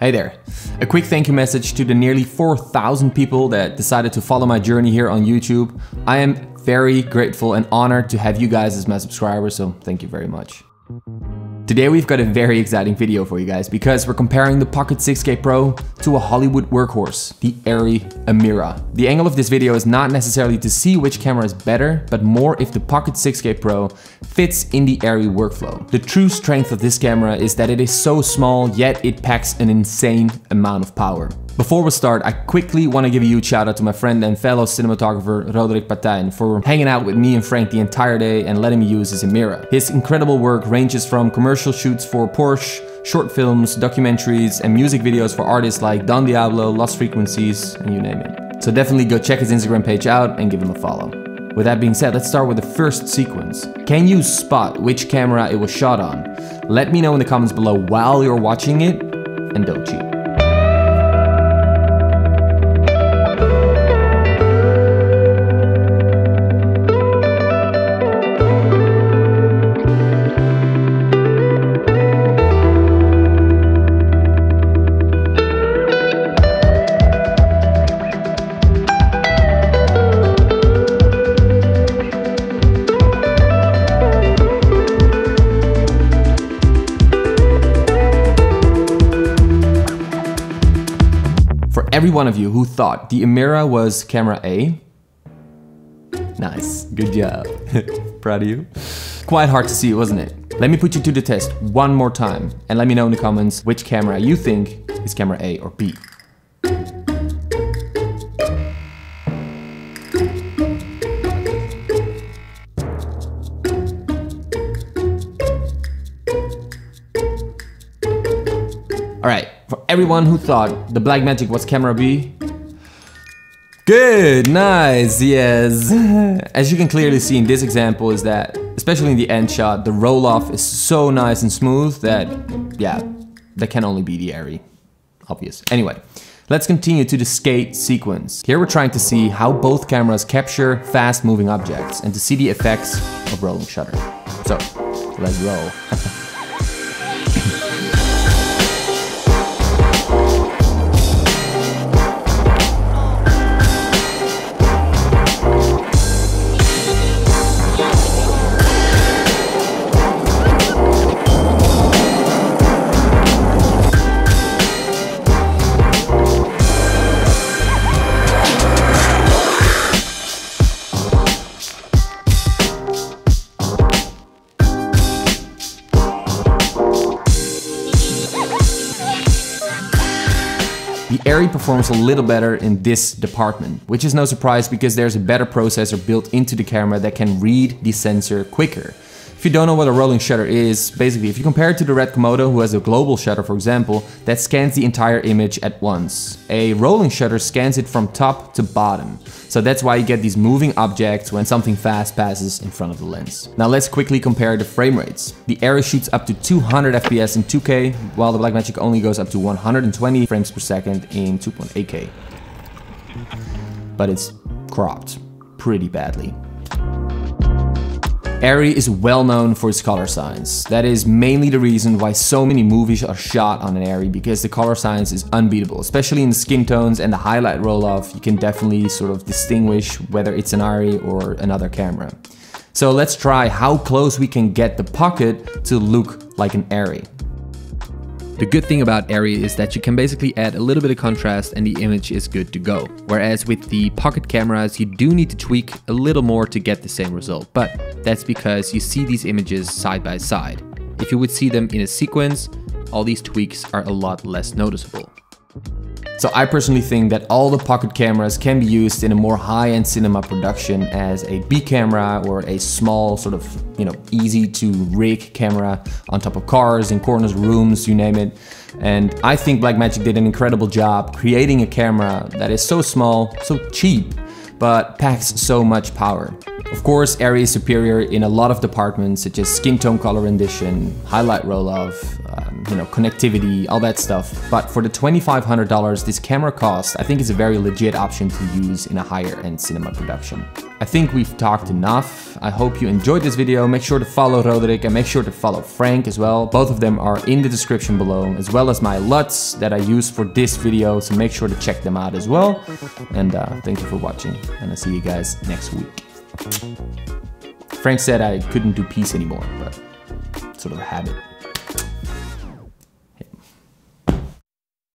Hey there. A quick thank you message to the nearly 4,000 people that decided to follow my journey here on YouTube. I am very grateful and honored to have you guys as my subscribers, so thank you very much. Today we've got a very exciting video for you guys because we're comparing the Pocket 6K Pro to a Hollywood workhorse, the Arri Amira. The angle of this video is not necessarily to see which camera is better, but more if the Pocket 6K Pro fits in the Arri workflow. The true strength of this camera is that it is so small, yet it packs an insane amount of power. Before we start, I quickly want to give a huge shout out to my friend and fellow cinematographer Roderick Patijn for hanging out with me and Frank the entire day and letting me use his Amira. His incredible work ranges from commercial shoots for Porsche, short films, documentaries, and music videos for artists like Don Diablo, Lost Frequencies, and you name it. So definitely go check his Instagram page out and give him a follow. With that being said, let's start with the first sequence. Can you spot which camera it was shot on? Let me know in the comments below while you're watching it, and don't cheat. Every one of you who thought the Amira was camera A. Nice, good job. Proud of you. Quite hard to see, wasn't it? Let me put you to the test one more time and let me know in the comments which camera you think is camera A or B. Alright, for everyone who thought the Blackmagic was camera B, Good, nice, yes. As you can clearly see in this example is that, especially in the end shot, the roll off is so nice and smooth that, yeah, that can only be the Arri. Obvious. Anyway, let's continue to the skate sequence. Here we're trying to see how both cameras capture fast moving objects and to see the effects of rolling shutter. So, let's roll. The Arri performs a little better in this department, which is no surprise because there's a better processor built into the camera that can read the sensor quicker. If you don't know what a rolling shutter is, basically if you compare it to the Red Komodo who has a global shutter for example, that scans the entire image at once. A rolling shutter scans it from top to bottom. So that's why you get these moving objects when something fast passes in front of the lens. Now let's quickly compare the frame rates. The Arri shoots up to 200 FPS in 2K, while the Blackmagic only goes up to 120 frames per second in 2.8K. But it's cropped pretty badly. Arri is well known for its color science. That is mainly the reason why so many movies are shot on an Arri because the color science is unbeatable, especially in skin tones and the highlight roll off. You can definitely sort of distinguish whether it's an Arri or another camera. So let's try how close we can get the pocket to look like an Arri. The good thing about Arri is that you can basically add a little bit of contrast and the image is good to go. Whereas with the pocket cameras, you do need to tweak a little more to get the same result, but that's because you see these images side by side. If you would see them in a sequence, all these tweaks are a lot less noticeable. So I personally think that all the pocket cameras can be used in a more high-end cinema production as a B camera or a small sort of, you know, easy to rig camera on top of cars, in corners, rooms, you name it. And I think Blackmagic did an incredible job creating a camera that is so small, so cheap, but packs so much power. Of course, Arri is superior in a lot of departments such as skin tone color rendition, highlight roll-off, um, you know, connectivity, all that stuff. But for the $2,500 this camera costs, I think it's a very legit option to use in a higher end cinema production. I think we've talked enough. I hope you enjoyed this video. Make sure to follow Roderick and make sure to follow Frank as well. Both of them are in the description below, as well as my LUTs that I use for this video. So make sure to check them out as well. And uh, thank you for watching and I'll see you guys next week. Frank said I couldn't do peace anymore, but sort of a habit.